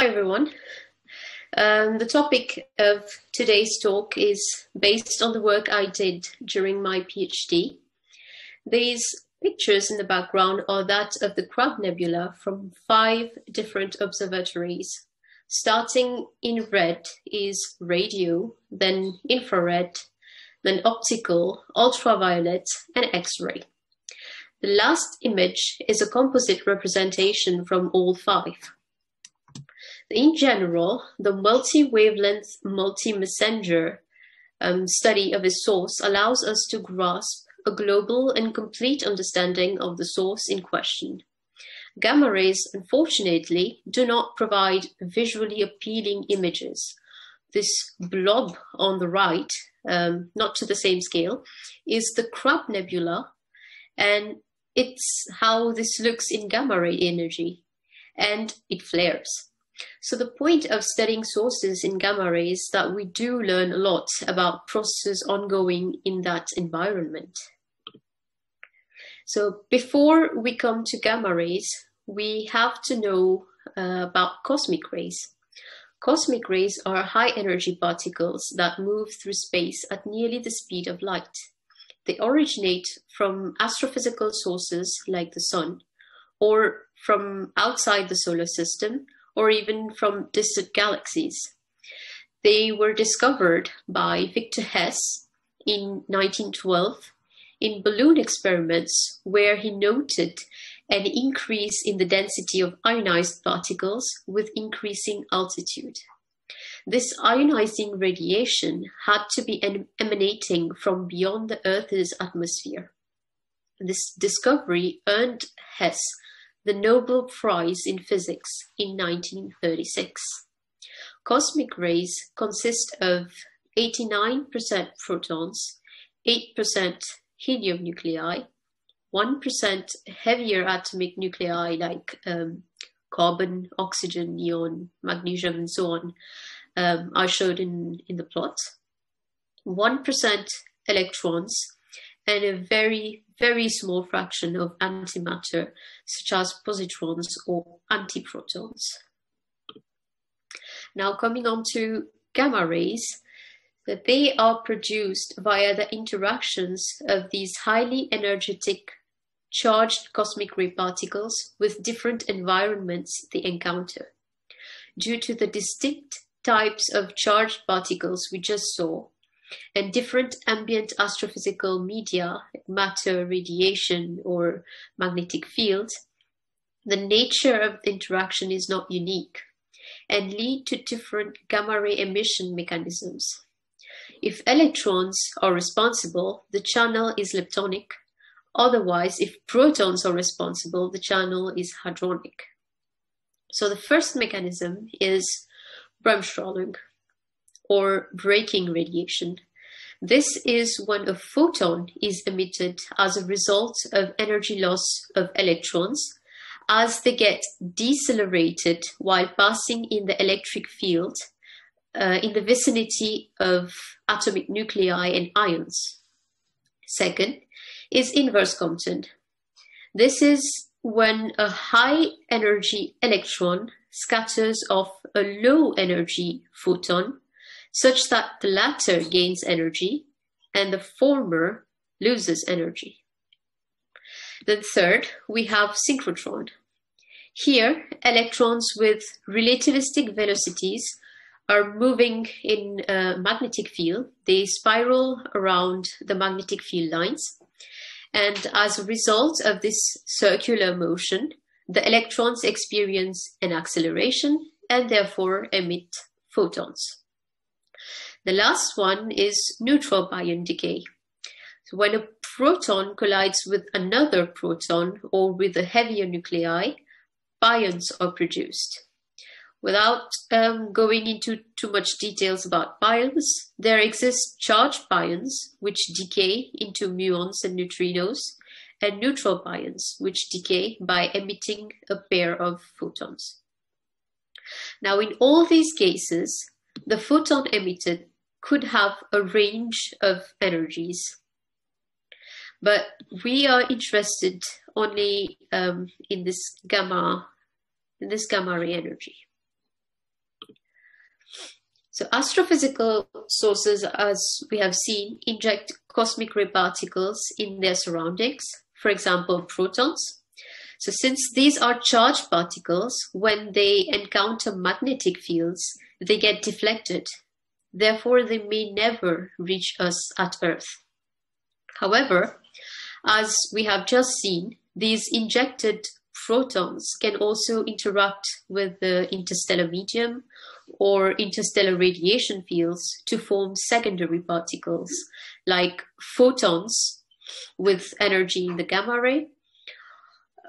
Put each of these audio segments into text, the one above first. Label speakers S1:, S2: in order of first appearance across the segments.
S1: Hi, everyone. Um, the topic of today's talk is based on the work I did during my PhD. These pictures in the background are that of the Crab Nebula from five different observatories. Starting in red is radio, then infrared, then optical, ultraviolet, and X-ray. The last image is a composite representation from all five. In general, the multi-wavelength, multi-messenger um, study of a source allows us to grasp a global and complete understanding of the source in question. Gamma rays, unfortunately, do not provide visually appealing images. This blob on the right, um, not to the same scale, is the Crab Nebula, and it's how this looks in gamma ray energy, and it flares. So the point of studying sources in gamma rays is that we do learn a lot about processes ongoing in that environment. So before we come to gamma rays, we have to know uh, about cosmic rays. Cosmic rays are high energy particles that move through space at nearly the speed of light. They originate from astrophysical sources like the sun, or from outside the solar system, or even from distant galaxies. They were discovered by Victor Hess in 1912 in balloon experiments where he noted an increase in the density of ionized particles with increasing altitude. This ionizing radiation had to be emanating from beyond the Earth's atmosphere. This discovery earned Hess the Nobel Prize in Physics in 1936. Cosmic rays consist of 89% protons, 8% helium nuclei, 1% heavier atomic nuclei like um, carbon, oxygen, neon, magnesium, and so on, um, are showed in, in the plot. 1% electrons, and a very, very small fraction of antimatter, such as positrons or antiprotons. Now coming on to gamma rays, that they are produced via the interactions of these highly energetic charged cosmic ray particles with different environments they encounter. Due to the distinct types of charged particles we just saw, and different ambient astrophysical media, matter, radiation, or magnetic fields, the nature of interaction is not unique and lead to different gamma ray emission mechanisms. If electrons are responsible, the channel is leptonic. Otherwise, if protons are responsible, the channel is hadronic. So the first mechanism is Bremsstrahlung, or braking radiation. This is when a photon is emitted as a result of energy loss of electrons as they get decelerated while passing in the electric field uh, in the vicinity of atomic nuclei and ions. Second is inverse Compton. This is when a high energy electron scatters off a low energy photon such that the latter gains energy and the former loses energy. Then third, we have synchrotron. Here, electrons with relativistic velocities are moving in a magnetic field. They spiral around the magnetic field lines. And as a result of this circular motion, the electrons experience an acceleration and therefore emit photons. The last one is neutral pion decay. So when a proton collides with another proton or with a heavier nuclei, pions are produced. Without um, going into too much details about pions, there exist charged pions which decay into muons and neutrinos, and neutral pions which decay by emitting a pair of photons. Now, in all these cases, the photon emitted could have a range of energies. But we are interested only um, in this gamma, in this gamma ray energy. So astrophysical sources, as we have seen, inject cosmic ray particles in their surroundings, for example, protons. So since these are charged particles, when they encounter magnetic fields, they get deflected. Therefore, they may never reach us at Earth. However, as we have just seen, these injected protons can also interact with the interstellar medium or interstellar radiation fields to form secondary particles like photons with energy in the gamma ray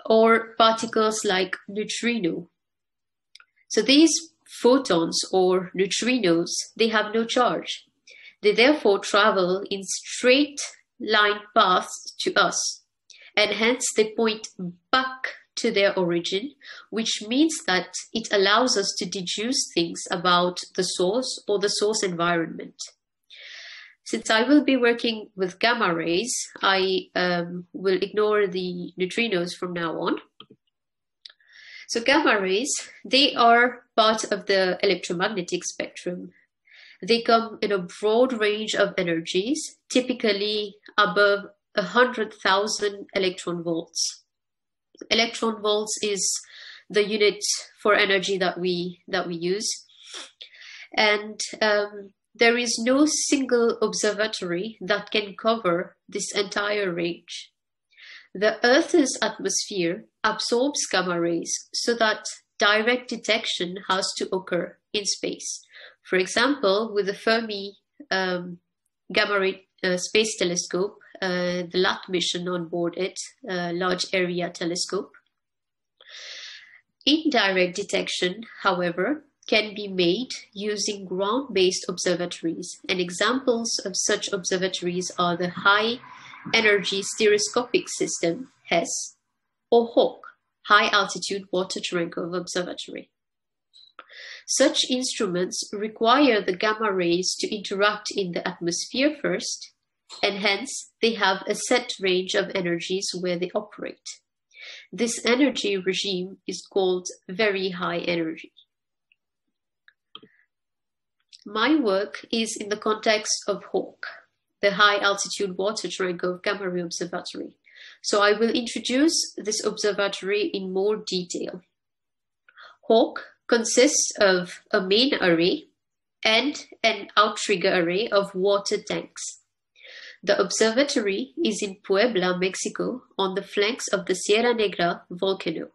S1: or particles like neutrino. So these photons or neutrinos, they have no charge. They therefore travel in straight line paths to us and hence they point back to their origin, which means that it allows us to deduce things about the source or the source environment. Since I will be working with gamma rays, I um, will ignore the neutrinos from now on. So gamma rays, they are part of the electromagnetic spectrum. They come in a broad range of energies, typically above 100,000 electron volts. Electron volts is the unit for energy that we that we use. And um, there is no single observatory that can cover this entire range the earth's atmosphere absorbs gamma rays so that direct detection has to occur in space for example with the fermi um, gamma ray uh, space telescope uh, the LAT mission on board it, uh, Large Area Telescope. Indirect detection, however, can be made using ground-based observatories, and examples of such observatories are the High Energy Stereoscopic System, HESS, or HAWC, High Altitude Water Cherenkov Observatory. Such instruments require the gamma rays to interact in the atmosphere first and hence they have a set range of energies where they operate. This energy regime is called very high energy. My work is in the context of HAWC, the High Altitude Water Cherenkov Gamma Ray Observatory, so I will introduce this observatory in more detail. HAWC consists of a main array and an outrigger array of water tanks. The observatory is in Puebla, Mexico, on the flanks of the Sierra Negra volcano.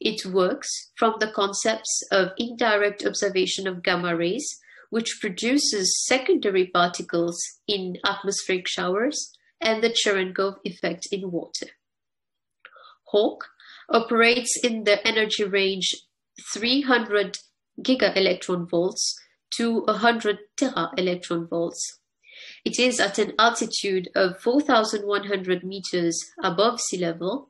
S1: It works from the concepts of indirect observation of gamma rays, which produces secondary particles in atmospheric showers, and the Cherenkov effect in water. HAWC operates in the energy range 300 gigaelectron volts to 100 tera electron volts it is at an altitude of 4,100 meters above sea level,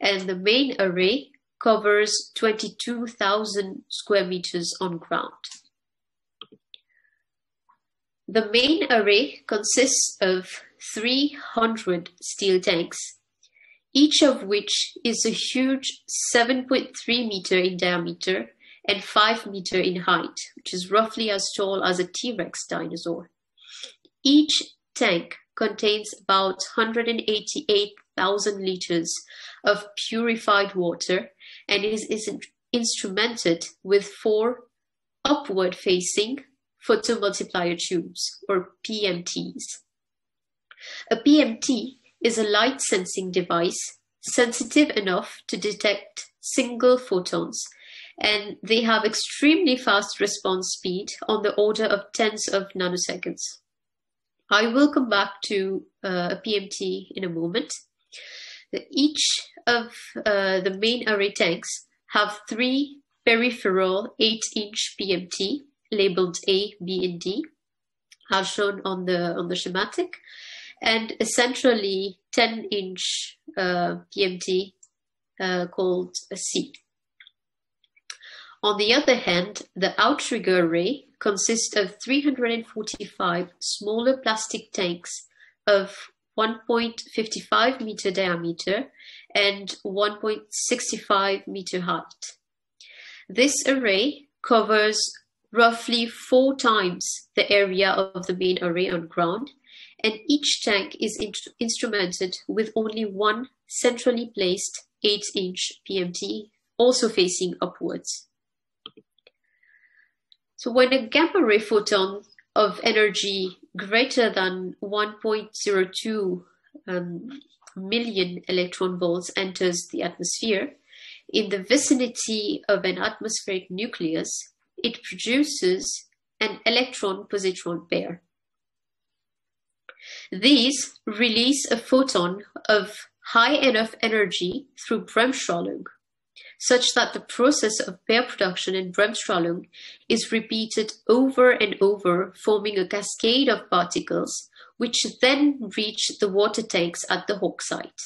S1: and the main array covers 22,000 square meters on ground. The main array consists of 300 steel tanks, each of which is a huge 7.3 meter in diameter and 5 meter in height, which is roughly as tall as a T-Rex dinosaur. Each tank contains about 188,000 liters of purified water and is, is instrumented with four upward facing photomultiplier tubes or PMTs. A PMT is a light sensing device sensitive enough to detect single photons and they have extremely fast response speed on the order of tens of nanoseconds. I will come back to uh, a PMT in a moment. Each of uh, the main array tanks have three peripheral 8-inch PMT labeled A, B, and D, as shown on the on the schematic, and a centrally 10-inch uh, PMT uh, called C. On the other hand, the outrigger array consists of 345 smaller plastic tanks of 1.55 meter diameter and 1.65 meter height. This array covers roughly four times the area of the main array on ground, and each tank is in- instrumented with only one centrally placed 8 inch PMT, also facing upwards. So when a gamma ray photon of energy greater than 1.02 um, million electron volts enters the atmosphere, in the vicinity of an atmospheric nucleus, it produces an electron-positron pair. These release a photon of high enough energy through Bremsstrahlung, such that the process of pair production in Bremsstrahlung is repeated over and over, forming a cascade of particles, which then reach the water tanks at the HAWC site.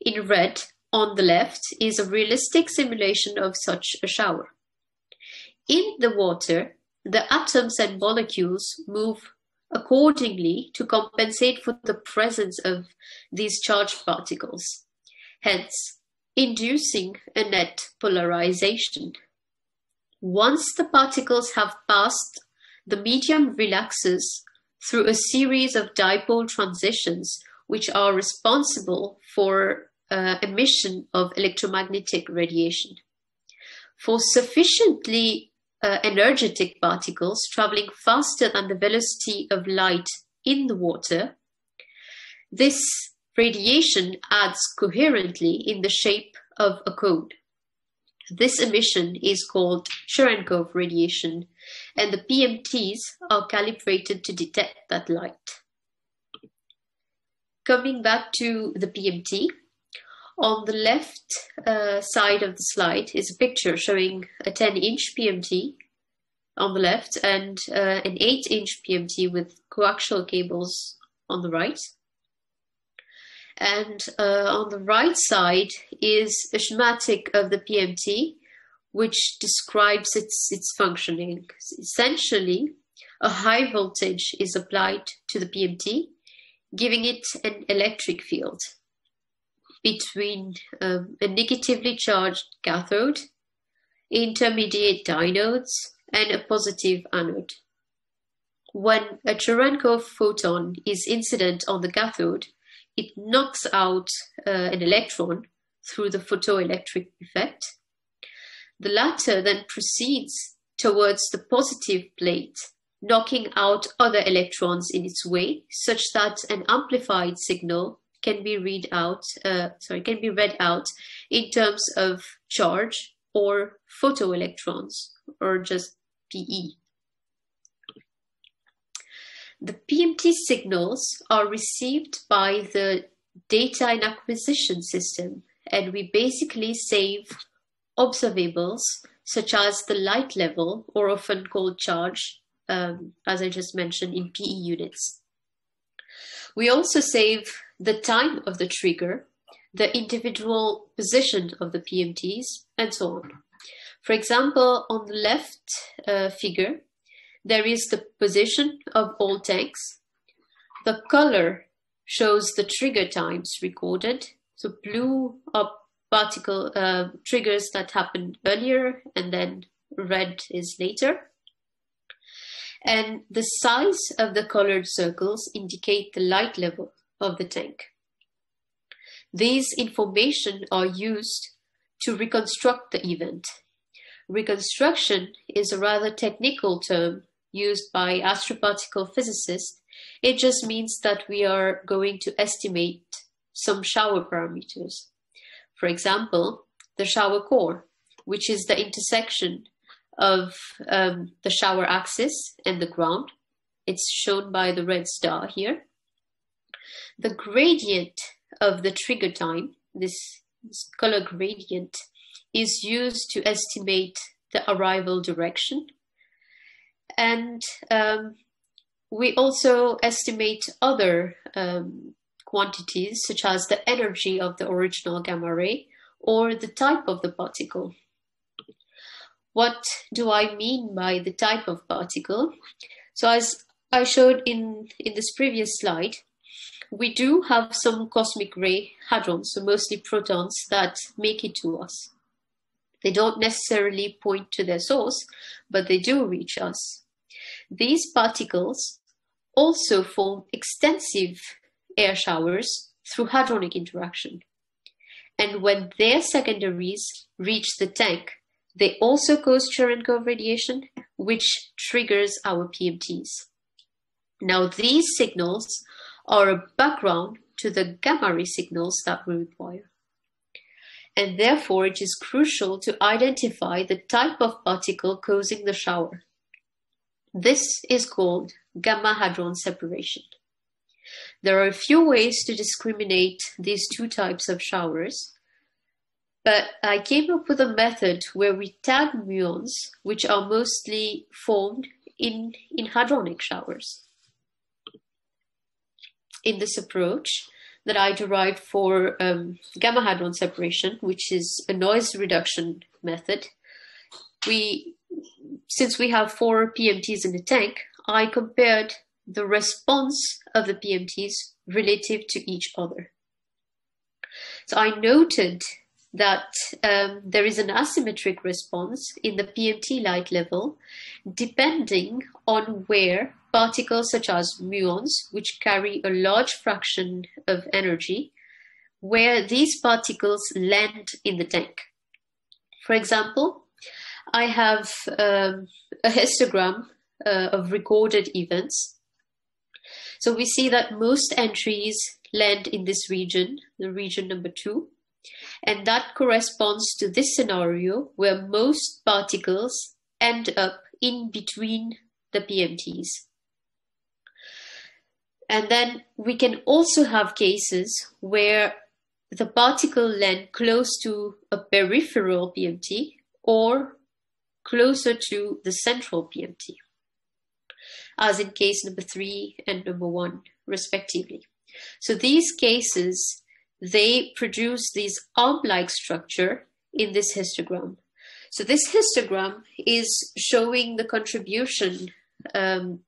S1: In red, on the left, is a realistic simulation of such a shower. In the water, the atoms and molecules move accordingly to compensate for the presence of these charged particles. Hence, inducing a net polarization. Once the particles have passed, the medium relaxes through a series of dipole transitions which are responsible for uh, emission of electromagnetic radiation. For sufficiently uh, energetic particles traveling faster than the velocity of light in the water, this Radiation adds coherently in the shape of a cone. This emission is called Cherenkov radiation, and the PMTs are calibrated to detect that light. Coming back to the PMT, on the left uh, side of the slide is a picture showing a 10 inch PMT on the left and uh, an 8 inch PMT with coaxial cables on the right. And uh, on the right side is a schematic of the PMT, which describes its, its functioning. Essentially, a high voltage is applied to the PMT, giving it an electric field between um, a negatively charged cathode, intermediate dynodes, and a positive anode. When a Cherenkov photon is incident on the cathode, it knocks out uh, an electron through the photoelectric effect. The latter then proceeds towards the positive plate, knocking out other electrons in its way, such that an amplified signal can be read out, uh, sorry, can be read out in terms of charge or photoelectrons, or just PE. The PMT signals are received by the data and acquisition system, and we basically save observables such as the light level, or often called charge, um, as I just mentioned, in PE units. We also save the time of the trigger, the individual position of the PMTs, and so on. For example, on the left uh, figure, there is the position of all tanks. The color shows the trigger times recorded. So blue are particle uh, triggers that happened earlier, and then red is later. And the size of the colored circles indicate the light level of the tank. These information are used to reconstruct the event. Reconstruction is a rather technical term used by astroparticle physicists, it just means that we are going to estimate some shower parameters. For example, the shower core, which is the intersection of um, the shower axis and the ground. It's shown by the red star here. The gradient of the trigger time, this, this color gradient, is used to estimate the arrival direction and um, we also estimate other um, quantities, such as the energy of the original gamma ray or the type of the particle. What do I mean by the type of particle? So as I showed in, in this previous slide, we do have some cosmic ray hadrons, so mostly protons, that make it to us. They don't necessarily point to their source, but they do reach us. These particles also form extensive air showers through hadronic interaction. And when their secondaries reach the tank, they also cause Cherenkov radiation, which triggers our PMTs. Now, these signals are a background to the gamma ray signals that we require. And therefore, it is crucial to identify the type of particle causing the shower. This is called gamma hadron separation. There are a few ways to discriminate these two types of showers, but I came up with a method where we tag muons, which are mostly formed in, in hadronic showers. In this approach that I derived for um, gamma hadron separation, which is a noise reduction method, we since we have four PMTs in the tank, I compared the response of the PMTs relative to each other. So I noted that um, there is an asymmetric response in the PMT light level depending on where particles such as muons, which carry a large fraction of energy, where these particles land in the tank. For example, I have um, a histogram uh, of recorded events. So we see that most entries land in this region, the region number two, and that corresponds to this scenario where most particles end up in between the PMTs. And then we can also have cases where the particle land close to a peripheral PMT or closer to the central PMT, as in case number three and number one, respectively. So these cases they produce this arm-like structure in this histogram. So this histogram is showing the contribution um,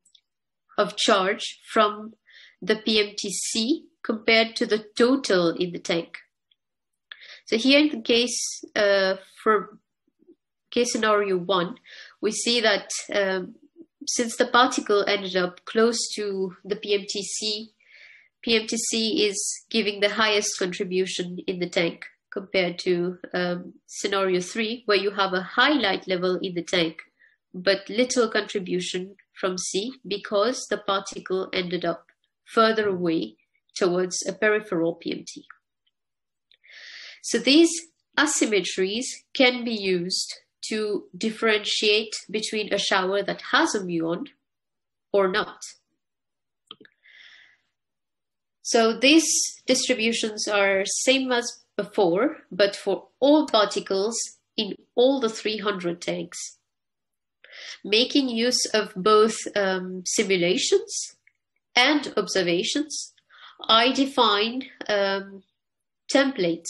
S1: of charge from the PMTC compared to the total in the tank. So here in the case uh, for case scenario one, we see that um, since the particle ended up close to the PMTC PMTC is giving the highest contribution in the tank compared to um, scenario three, where you have a high light level in the tank, but little contribution from C because the particle ended up further away towards a peripheral PMT. So these asymmetries can be used to differentiate between a shower that has a muon or not. So these distributions are same as before, but for all particles in all the 300 tanks. Making use of both um, simulations and observations, I define um, templates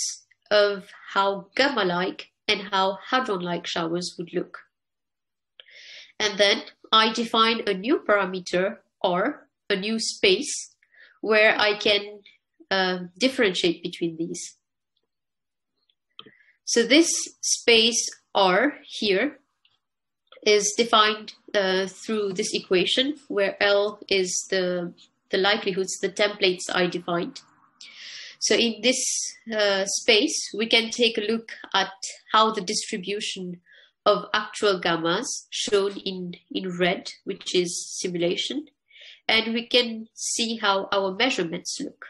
S1: of how gamma-like and how hadron-like showers would look. And then I define a new parameter or a new space where I can uh, differentiate between these. So this space R here is defined uh, through this equation where L is the, the likelihoods, the templates I defined. So in this uh, space, we can take a look at how the distribution of actual gammas shown in, in red, which is simulation, and we can see how our measurements look.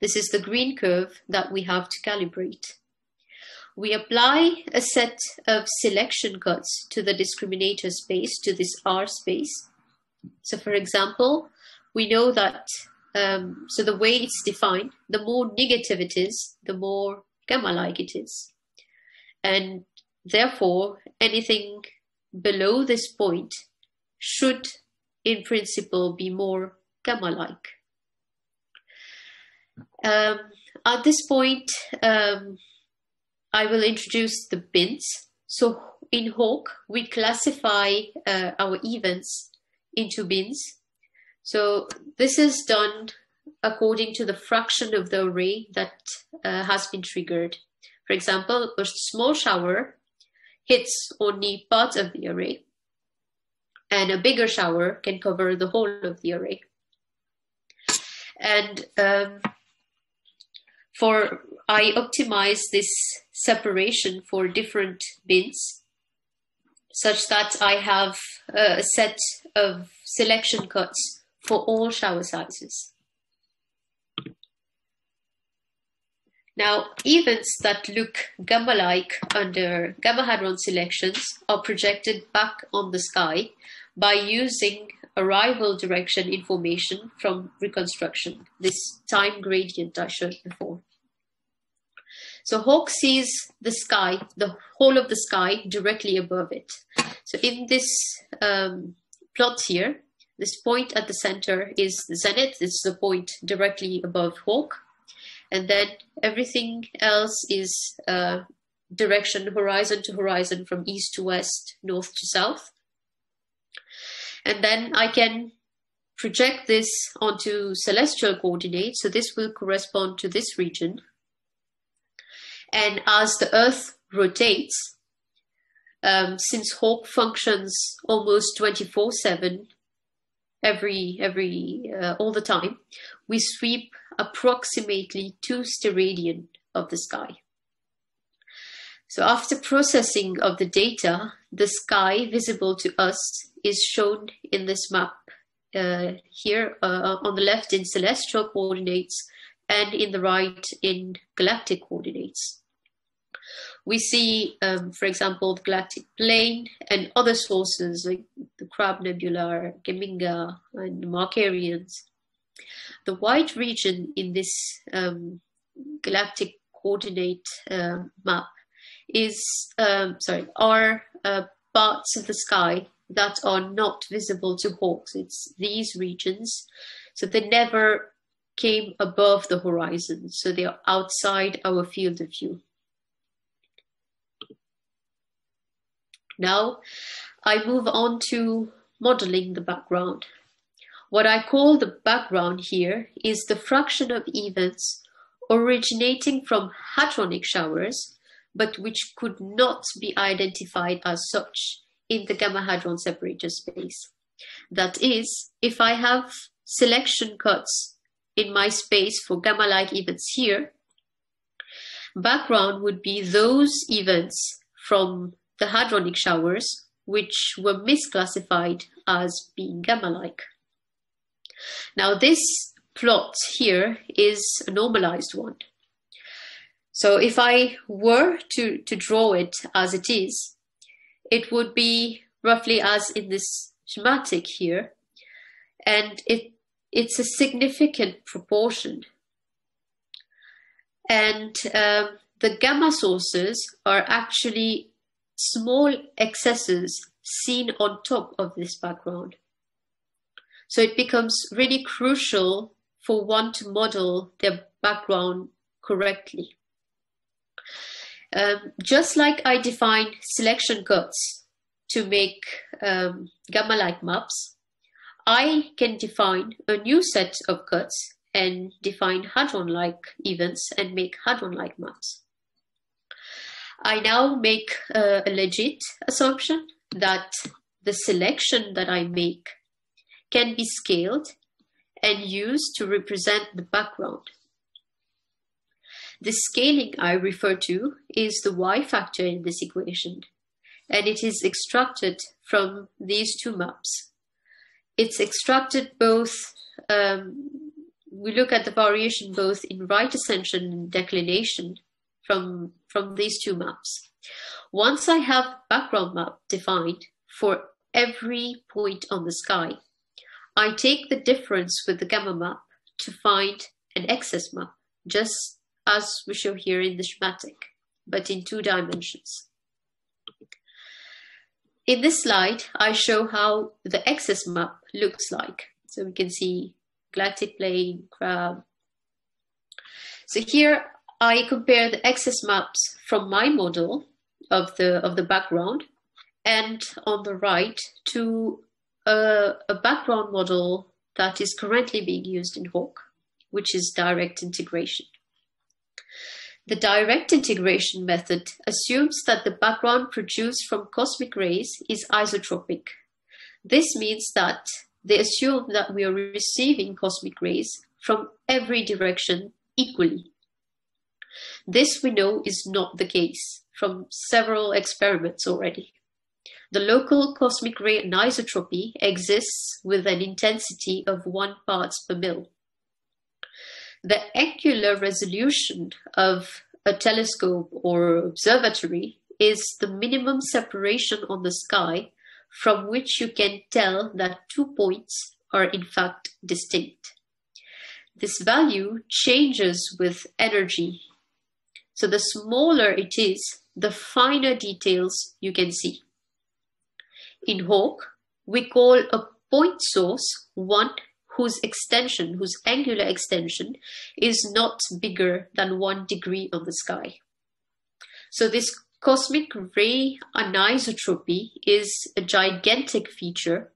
S1: This is the green curve that we have to calibrate. We apply a set of selection cuts to the discriminator space, to this R space. So for example, we know that, um, so the way it's defined, the more negative it is, the more gamma-like it is. And therefore, anything below this point should in principle be more gamma-like. Um, at this point, um, I will introduce the bins. So in HAWC, we classify uh, our events into bins. So this is done according to the fraction of the array that uh, has been triggered. For example, a small shower hits only part of the array, and a bigger shower can cover the whole of the array. And um, for I optimize this separation for different bins such that I have a set of selection cuts for all shower sizes. Now, events that look gamma-like under Gamma Hadron selections are projected back on the sky by using arrival direction information from reconstruction, this time gradient I showed before. So HAWC sees the sky, the whole of the sky directly above it. So in this um, plot here, this point at the center is the zenith, it's the point directly above HAWC. And then everything else is uh, direction horizon to horizon from east to west, north to south. And then I can project this onto celestial coordinates. So this will correspond to this region. And as the Earth rotates, um, since HAWC functions almost 24 7 every every uh, all the time we sweep approximately two steradian of the sky so after processing of the data the sky visible to us is shown in this map uh, here uh, on the left in celestial coordinates and in the right in galactic coordinates we see, um, for example, the galactic plane and other sources like the Crab Nebula, Geminga, and the Markarians. The white region in this um, galactic coordinate uh, map is, um, sorry, are uh, parts of the sky that are not visible to hawks. It's these regions. So they never came above the horizon. So they are outside our field of view. Now I move on to modeling the background. What I call the background here is the fraction of events originating from hadronic showers, but which could not be identified as such in the gamma hadron separator space. That is, if I have selection cuts in my space for gamma-like events here, background would be those events from the hadronic showers, which were misclassified as being gamma-like. Now this plot here is a normalized one. So if I were to, to draw it as it is, it would be roughly as in this schematic here, and it it's a significant proportion. And um, the gamma sources are actually small excesses seen on top of this background. So it becomes really crucial for one to model their background correctly. Um, just like I define selection cuts to make um, gamma-like maps, I can define a new set of cuts and define hadron-like events and make hadron-like maps. I now make uh, a legit assumption that the selection that I make can be scaled and used to represent the background. The scaling I refer to is the y factor in this equation, and it is extracted from these two maps. It's extracted both, um, we look at the variation both in right ascension and declination from, from these two maps. Once I have background map defined for every point on the sky, I take the difference with the gamma map to find an excess map, just as we show here in the schematic, but in two dimensions. In this slide, I show how the excess map looks like. So we can see galactic plane, crab. So here I compare the excess maps from my model of the of the background and on the right to a, a background model that is currently being used in HAWC, which is direct integration. The direct integration method assumes that the background produced from cosmic rays is isotropic. This means that they assume that we are receiving cosmic rays from every direction equally. This we know is not the case from several experiments already. The local cosmic ray anisotropy exists with an intensity of 1 parts per mil. The angular resolution of a telescope or observatory is the minimum separation on the sky from which you can tell that two points are in fact distinct. This value changes with energy. So the smaller it is, the finer details you can see. In HAWC, we call a point source one whose extension, whose angular extension, is not bigger than one degree on the sky. So this cosmic ray anisotropy is a gigantic feature,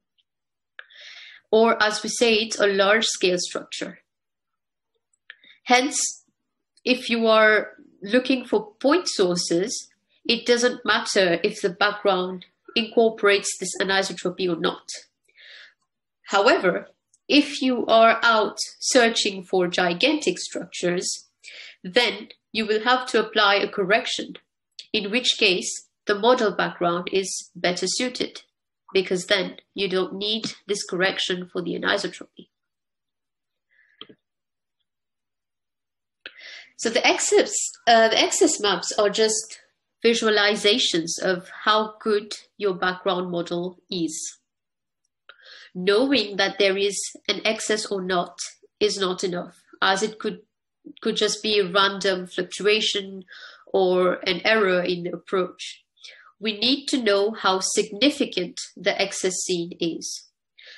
S1: or as we say, it's a large scale structure. Hence, if you are looking for point sources, it doesn't matter if the background incorporates this anisotropy or not. However, if you are out searching for gigantic structures, then you will have to apply a correction, in which case the model background is better suited, because then you don't need this correction for the anisotropy. So the excess, uh, the excess maps are just visualizations of how good your background model is. Knowing that there is an excess or not is not enough, as it could could just be a random fluctuation or an error in the approach. We need to know how significant the excess seen is.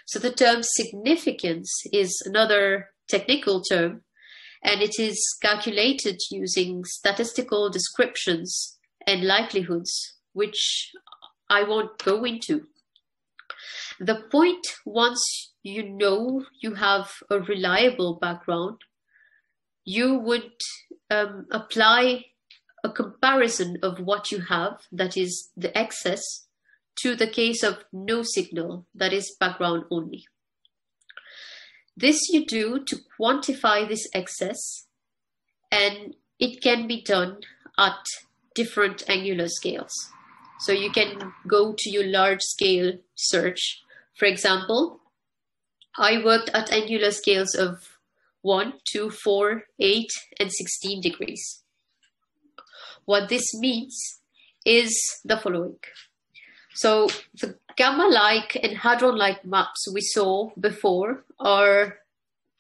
S1: So the term significance is another technical term, and it is calculated using statistical descriptions and likelihoods, which I won't go into. The point once you know you have a reliable background, you would um, apply a comparison of what you have, that is the excess, to the case of no signal, that is background only. This you do to quantify this excess, and it can be done at different angular scales. So you can go to your large scale search. For example, I worked at angular scales of 1, 2, 4, 8, and 16 degrees. What this means is the following. So the gamma-like and hadron-like maps we saw before are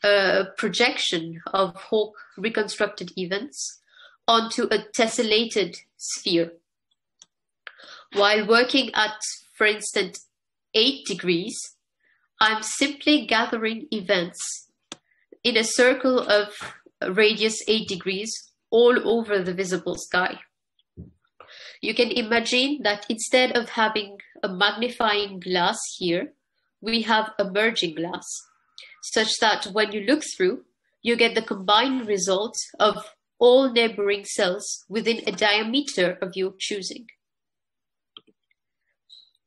S1: a projection of HAWC reconstructed events onto a tessellated sphere. While working at, for instance, 8 degrees, I'm simply gathering events in a circle of radius 8 degrees all over the visible sky. You can imagine that instead of having a magnifying glass here, we have a merging glass, such that when you look through, you get the combined result of all neighboring cells within a diameter of your choosing.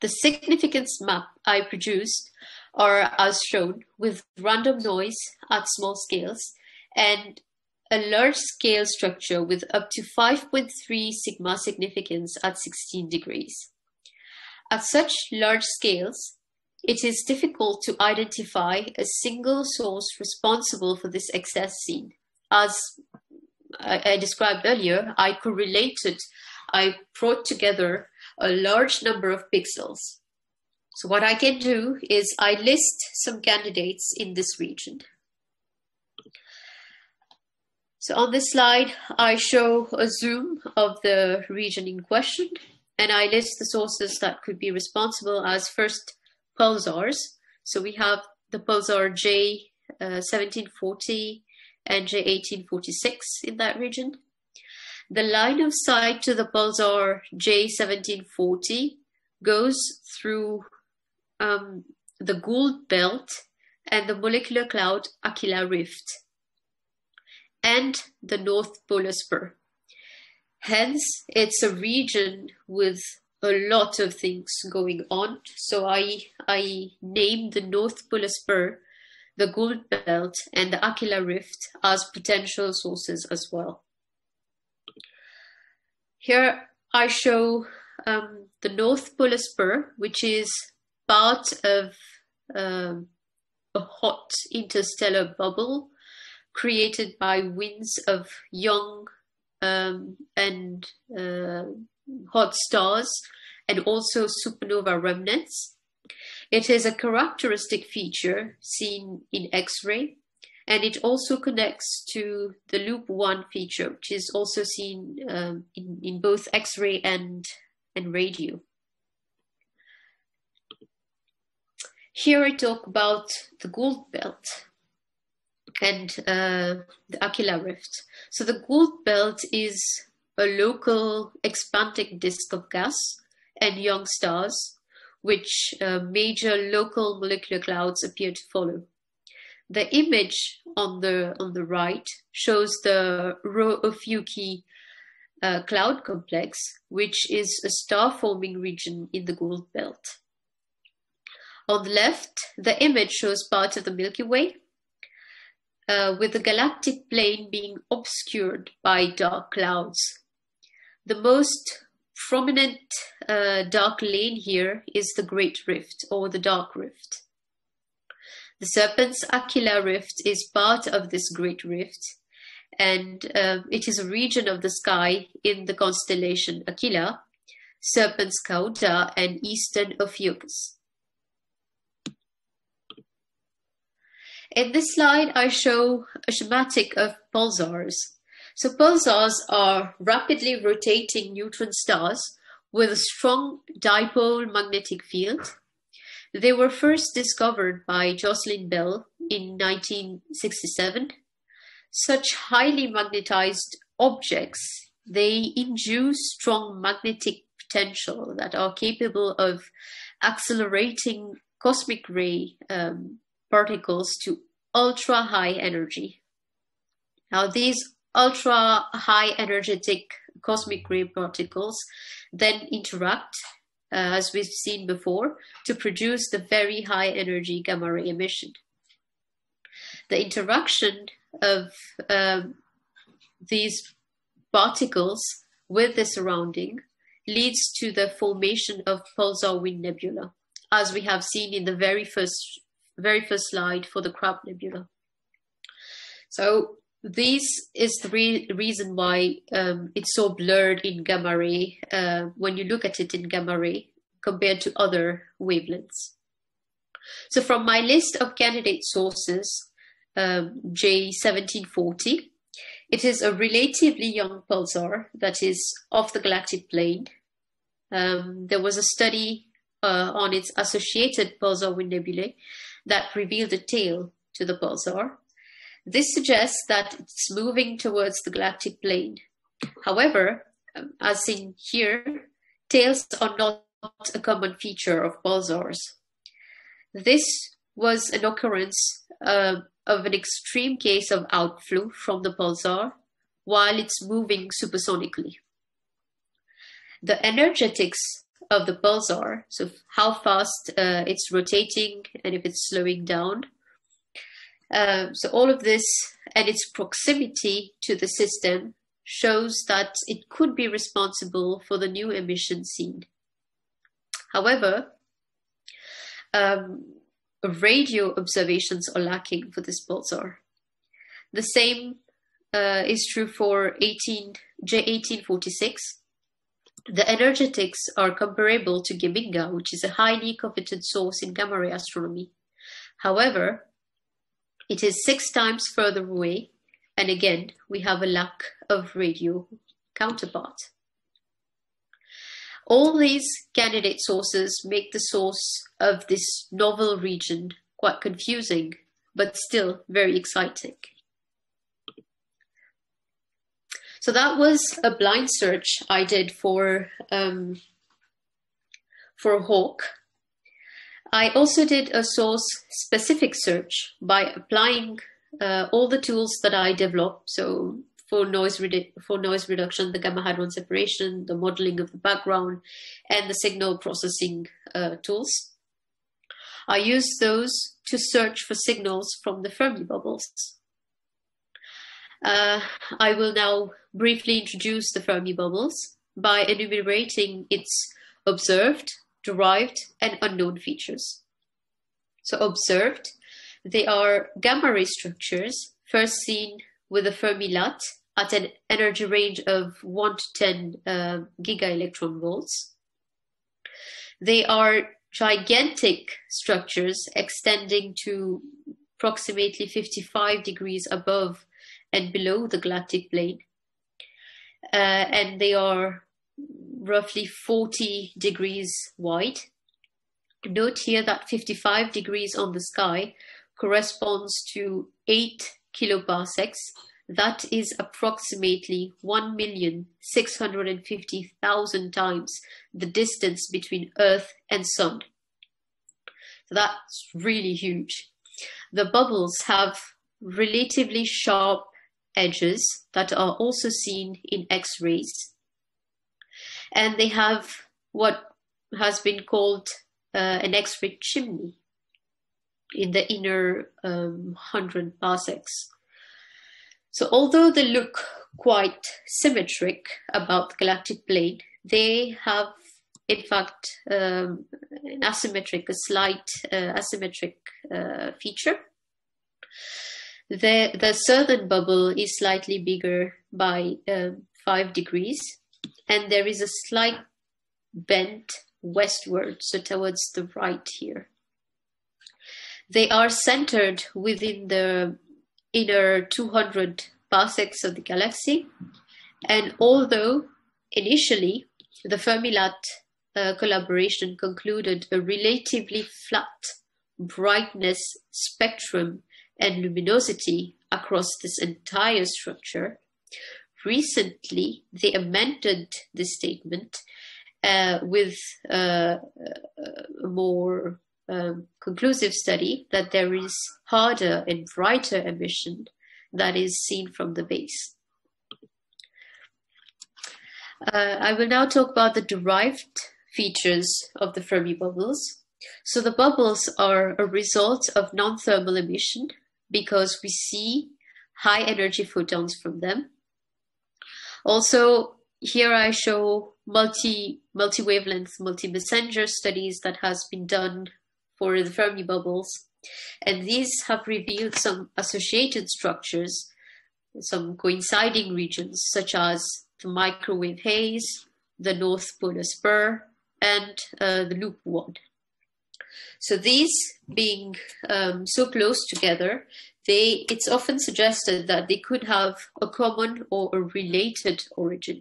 S1: The significance map I produced are as shown with random noise at small scales and a large scale structure with up to 5.3 sigma significance at 16 degrees. At such large scales, it is difficult to identify a single source responsible for this excess seen, as I, I described earlier, I correlated, I brought together a large number of pixels. So what I can do is I list some candidates in this region. So on this slide, I show a zoom of the region in question, and I list the sources that could be responsible as first pulsars. So we have the pulsar J uh, 1740, and J1846 in that region. The line of sight to the pulsar J1740 goes through um, the Gould belt and the molecular cloud Aquila Rift and the North Polar Spur. Hence, it's a region with a lot of things going on. So I I named the North Polar Spur, the Gould Belt, and the Aquila Rift as potential sources as well. Here I show um, the North Polar Spur, which is part of um, a hot interstellar bubble created by winds of young um, and uh, hot stars and also supernova remnants. It is a characteristic feature seen in X-ray and it also connects to the loop one feature, which is also seen um, in, in both X-ray and, and radio. Here I talk about the Gould Belt and uh, the Aquila Rift. So the Gould Belt is a local expanding disk of gas and young stars, which uh, major local molecular clouds appear to follow. The image on the on the right shows the Rho Ophiuchi uh, cloud complex, which is a star-forming region in the Gould Belt. On the left, the image shows part of the Milky Way, uh, with the galactic plane being obscured by dark clouds. The most prominent uh, dark lane here is the Great Rift or the Dark Rift. The Serpens Aquila Rift is part of this Great Rift, and uh, it is a region of the sky in the constellation Aquila, Serpens Cauda, and Eastern Ophiuchus. In this slide, I show a schematic of pulsars. So pulsars are rapidly rotating neutron stars with a strong dipole magnetic field. They were first discovered by Jocelyn Bell in 1967. Such highly magnetized objects, they induce strong magnetic potential that are capable of accelerating cosmic ray um, particles to ultra high energy. Now, these ultra high energetic cosmic ray particles then interact, uh, as we've seen before, to produce the very high energy gamma ray emission. The interaction of um, these particles with the surrounding leads to the formation of pulsar wind nebula, as we have seen in the very first very first slide for the Crab Nebula. So this is the re- reason why um, it's so blurred in gamma ray uh, when you look at it in gamma ray compared to other wavelengths. So from my list of candidate sources, um, J1740, it is a relatively young pulsar that is off the galactic plane. Um, there was a study uh, on its associated pulsar wind nebulae that revealed a tail to the pulsar. This suggests that it's moving towards the galactic plane. However, as in here, tails are not a common feature of pulsars. This was an occurrence uh, of an extreme case of outflow from the pulsar while it's moving supersonically. The energetics of the pulsar, so how fast uh, it's rotating and if it's slowing down. Um, so all of this and its proximity to the system shows that it could be responsible for the new emission seen. However, um, radio observations are lacking for this pulsar. The same uh, is true for 18, J1846, the energetics are comparable to Geminga, which is a highly coveted source in gamma ray astronomy. However, it is six times further away, and again, we have a lack of radio counterpart. All these candidate sources make the source of this novel region quite confusing, but still very exciting. So that was a blind search I did for um, for HAWC. I also did a source specific search by applying uh, all the tools that I developed. So for noise redu- for noise reduction, the gamma hadron separation, the modeling of the background, and the signal processing uh, tools. I used those to search for signals from the Fermi bubbles. Uh, I will now briefly introduce the Fermi bubbles by enumerating its observed, derived, and unknown features. So observed, they are gamma ray structures first seen with the Fermi LAT at an energy range of 1 to 10 uh, giga electron volts. They are gigantic structures extending to approximately 55 degrees above and below the galactic plane. Uh, and they are roughly 40 degrees wide. Note here that 55 degrees on the sky corresponds to 8 kiloparsecs. That is approximately 1,650,000 times the distance between Earth and Sun. So that's really huge. The bubbles have relatively sharp edges that are also seen in X-rays. And they have what has been called uh, an X-ray chimney in the inner um, 100 parsecs. So although they look quite symmetric about the galactic plane, they have in fact um, an asymmetric, a slight uh, asymmetric uh, feature. The, the southern bubble is slightly bigger by um, 5 degrees, and there is a slight bend westward, so towards the right here. They are centered within the inner 200 parsecs of the galaxy, and although initially the Fermi-LAT uh, collaboration concluded a relatively flat brightness spectrum and luminosity across this entire structure. Recently, they amended this statement uh, with uh, a more um, conclusive study that there is harder and brighter emission that is seen from the base. Uh, I will now talk about the derived features of the Fermi bubbles. So the bubbles are a result of non-thermal emission because we see high energy photons from them. Also, here I show multi multi wavelength, multi messenger studies that has been done for the Fermi bubbles, and these have revealed some associated structures, some coinciding regions such as the microwave haze, the North Polar Spur, and uh, the Loop One. So these being um, so close together, they it's often suggested that they could have a common or a related origin.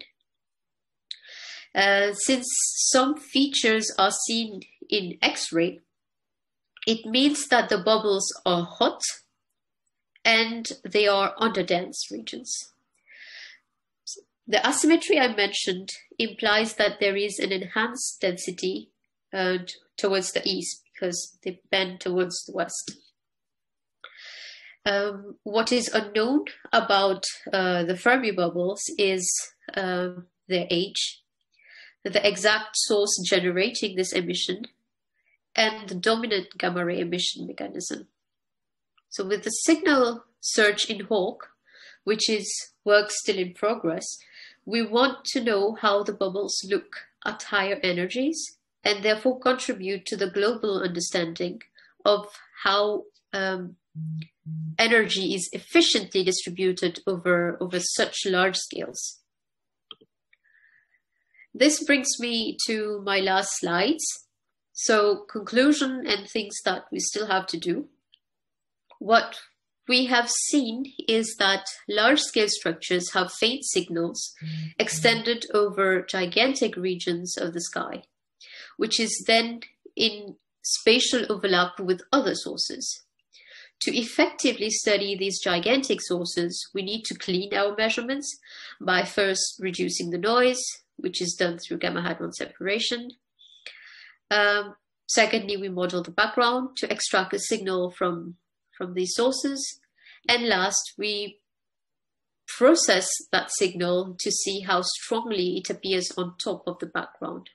S1: Uh, since some features are seen in X-ray, it means that the bubbles are hot and they are under dense regions. The asymmetry I mentioned implies that there is an enhanced density uh, towards the east because they bend towards the west. Um, what is unknown about uh, the Fermi bubbles is uh, their age, the exact source generating this emission, and the dominant gamma ray emission mechanism. So, with the signal search in HAWC, which is work still in progress, we want to know how the bubbles look at higher energies and therefore contribute to the global understanding of how um, energy is efficiently distributed over, over such large scales. This brings me to my last slides. So, conclusion and things that we still have to do. What we have seen is that large scale structures have faint signals extended over gigantic regions of the sky which is then in spatial overlap with other sources. To effectively study these gigantic sources, we need to clean our measurements by first reducing the noise, which is done through gamma hadron separation. Um, secondly, we model the background to extract a signal from, from these sources. And last, we process that signal to see how strongly it appears on top of the background.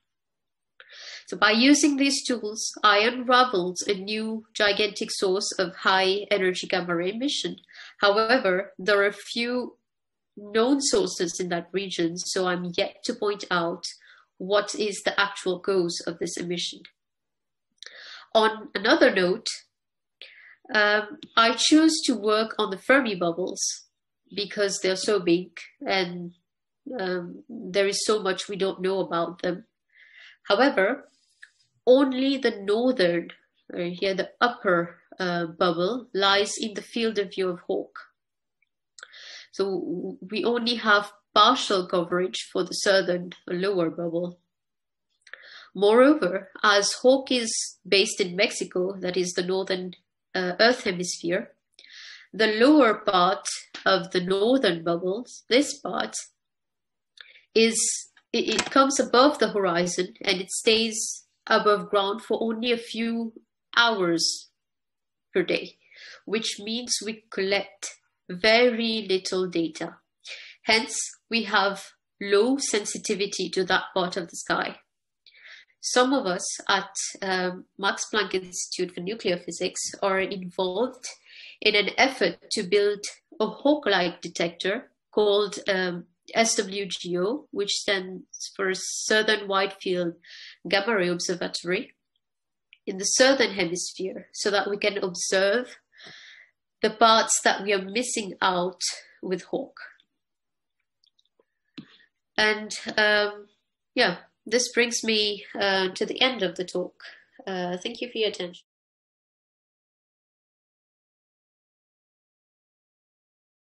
S1: So by using these tools, I unraveled a new gigantic source of high energy gamma ray emission. However, there are few known sources in that region, so I'm yet to point out what is the actual cause of this emission. On another note, um, I choose to work on the Fermi bubbles because they're so big and um, there is so much we don't know about them. However, only the northern, uh, here the upper uh, bubble, lies in the field of view of HAWC. So we only have partial coverage for the southern lower bubble. Moreover, as HAWC is based in Mexico, that is the northern uh, Earth hemisphere, the lower part of the northern bubbles, this part, is it, it comes above the horizon and it stays above ground for only a few hours per day, which means we collect very little data. Hence, we have low sensitivity to that part of the sky. Some of us at um, Max Planck Institute for Nuclear Physics are involved in an effort to build a HAWC-like detector called um, SWGO, which stands for Southern Wide Field Gamma Ray Observatory in the southern hemisphere so that we can observe the parts that we are missing out with HAWC. And um, yeah, this brings me uh, to the end of the talk. Uh, thank you for your attention.